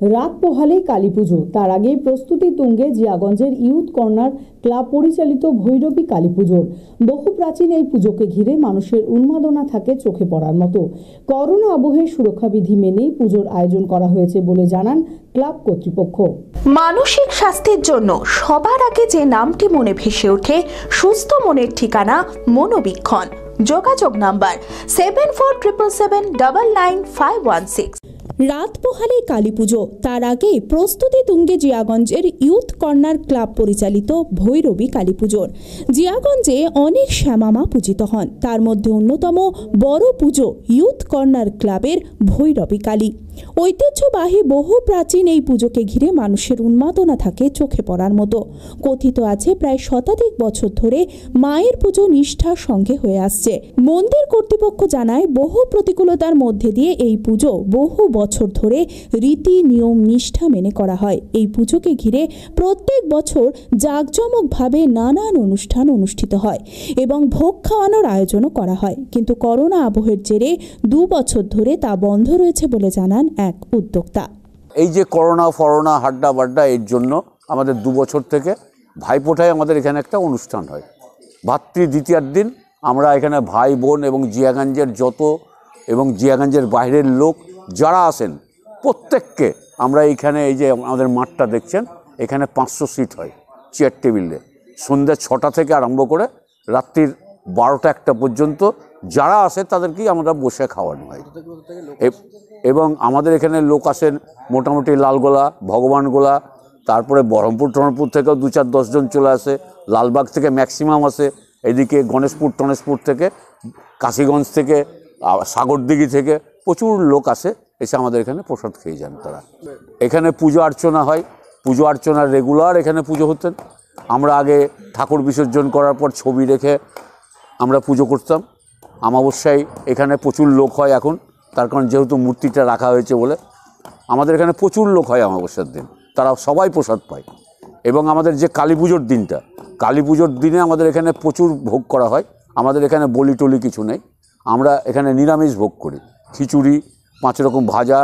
রাত পোহালেই কালী পুজো। তার আগেই প্রস্তুতি তুঙ্গে জিয়াগঞ্জের ইউথ কর্নার ক্লাব পরিচালিত ভৈরবী কালী পুজোর। বহু প্রাচীন এই পুজোকে ঘিরে মানুষের উন্মাদনা থাকে চোখে পড়ার মতো। করোনা আবহে সুরক্ষাবিধি মেনেই পুজোর আয়োজন করা হয়েছে বলে জানান ক্লাব কর্তৃপক্ষ। মানসিক স্বাস্থ্যের জন্য সবার আগে যে নামটি মনে ভেসে ওঠে, সুস্থ মনের ঠিকানা মনোবীক্ষণ। যোগাযোগ number seven four triple seven double nine five one six রাত পোহালে কালী পুজো। তার আগে প্রস্তুতি তুঙ্গে জিয়াগঞ্জের ইউথ কর্নার ক্লাব পরিচালিত ভৈরবী কালী পুজোর। জিয়াগঞ্জে অনেক শ্যামামা পূজিত হন। তার মধ্যে অন্যতম বড় পুজো ইউথ কর্নার ক্লাবের ভৈরবী কালী। ঐতিহ্যবাহী বহু প্রাচীন এই পুজোকে ঘিরে মানুষের উন্মাদনা থাকে চোখে পড়ার মতো। কথিত আছে প্রায় শতাধিক বছর ধরে মায়ের পুজো নিষ্ঠার সঙ্গে হয়ে আসছে। মন্দির কর্তৃপক্ষ জানায়, বহু প্রতিকূলতার মধ্যে দিয়ে এই পুজো বহু বছর ধরে রীতি, নিয়ম, নিষ্ঠা মেনে করা হয়। এই পুজোকে ঘিরে প্রত্যেক বছর জাঁকজমকভাবে নানান অনুষ্ঠান অনুষ্ঠিত হয় এবং ভোগ খাওয়ানোর আয়োজনও করা হয়। কিন্তু করোনা আবহের জেরে দু বছর ধরে তা বন্ধ রয়েছে বলে জানান এক উদ্যোক্তা। এই যে করোনা, ফরোনা, হাড্ডা বাড্ডা, এর জন্য আমাদের দু বছর থেকে ভাইফোঁটায় আমাদের এখানে একটা অনুষ্ঠান হয়। ভাতৃ দ্বিতীয়ার দিন আমরা এখানে ভাই, বোন এবং জিয়াগঞ্জের যত এবং জিয়াগঞ্জের বাইরের লোক যারা আসেন প্রত্যেককে আমরা এইখানে এই যে আমাদের মাঠটা দেখছেন, এখানে পাঁচশো সিট হয়, চেয়ার টেবিলে। সন্ধ্যা ছটা থেকে আরম্ভ করে রাত্রির বারোটা একটা পর্যন্ত যারা আসে তাদেরকেই আমরা বসে খাওয়ানো হয়। এবং আমাদের এখানে লোক আসেন মোটামুটি লালগোলা, ভগবানগোলা, তারপরে বহরমপুর টরমপুর থেকেও দু চার দশজন চলে আসে, লালবাগ থেকে ম্যাক্সিমাম আসে, এদিকে গণেশপুর, টনেশপুর থেকে, কাশীগঞ্জ থেকে সাগরদিঘি থেকে প্রচুর লোক আসে, এসে আমাদের এখানে প্রসাদ খেয়ে যান তারা। এখানে পুজো অর্চনা হয়, পুজো অর্চনা রেগুলার এখানে পুজো হতেন। আমরা আগে ঠাকুর বিসর্জন করার পর ছবি রেখে আমরা পুজো করতাম। অমাবস্যায় এখানে প্রচুর লোক হয় এখন, তার কারণ যেহেতু মূর্তিটা রাখা হয়েছে বলে। আমাদের এখানে প্রচুর লোক হয় অমাবস্যার দিন তারা সবাই প্রসাদ পায়। এবং আমাদের যে কালী পুজোর দিনটা, কালী পুজোর দিনে আমাদের এখানে প্রচুর ভোগ করা হয়। আমাদের এখানে বলি টলি কিছু নেই। আমরা এখানে নিরামিষ ভোগ করি। খিচুড়ি, পাঁচ রকম ভাজা,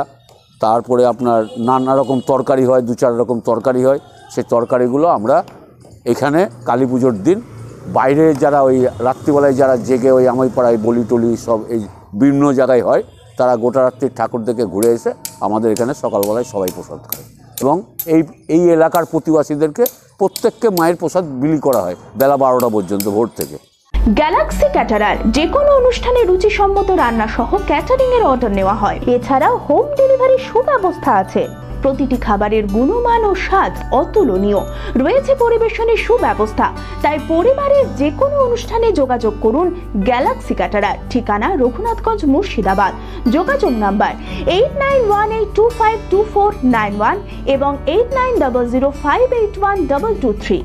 তারপরে আপনার নানা রকম তরকারি হয়, দু চার রকম তরকারি হয়। সেই তরকারিগুলো আমরা এখানে কালী পুজোর দিন বাইরে যারা ওই রাত্রিবেলায় যারা জেগে ওই আমাইপাড়ায় বলি টলি সব এই বিভিন্ন জায়গায় হয়, তারা গোটা রাত্রির ঠাকুর দেখে ঘুরে এসে আমাদের এখানে সকালবেলায় সবাই প্রসাদ খায়। এবং এই এই এলাকার প্রতিবাসীদেরকে প্রত্যেককে মায়ের প্রসাদ বিলি করা হয় বেলা বারোটা পর্যন্ত ভোর থেকে। গ্যালাক্সি ক্যাটারার যে কোনো অনুষ্ঠানে রুচিসম্মত রান্না সহ ক্যাটারিং এর অর্ডার নেওয়া হয়। এছাড়াও হোম ডেলিভারির সুব্যবস্থা আছে। প্রতিটি খাবারের গুণমান ও স্বাদ অতুলনীয়। রয়েছে পরিবেশনের সুব্যবস্থা। তাই পরিবারের যে কোনো অনুষ্ঠানে যোগাযোগ করুন গ্যালাক্সি কাটারা ঠিকানা রঘুনাথগঞ্জ মুর্শিদাবাদ। যোগাযোগ number eight nine one eight two five two four nine one এবং eight nine double zero five eight one double two three